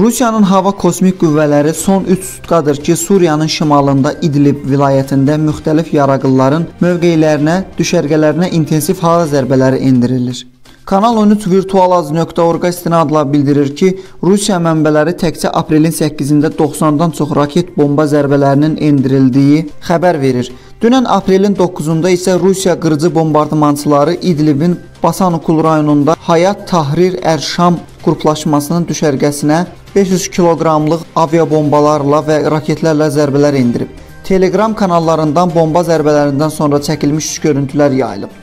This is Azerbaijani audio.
Rusiyanın hava kosmik qüvvələri son 3 sutkadır ki, Suriyanın şimalında İdlib vilayətində müxtəlif yaraqlıların mövqeylərinə, düşərgələrinə intensiv hava zərbələri endirilir. Kanal 13 virtualaz.org istinadla bildirir ki, Rusiya mənbələri təkcə aprelin 8-də 90-dan çox raket bomba zərbələrinin endirildiyi xəbər verir. Dünən aprelin 9-da isə Rusiya qırıcı bombardmançıları İdlibin Basanukul rayonunda Hayat Tahrir Ərşam qruplaşmasının düşərgəsinə 500 kiloqramlıq aviabombalarla və raketlərlə zərbələr endirib. Telegram kanallarından bomba zərbələrindən sonra çəkilmiş görüntülər yayılıb.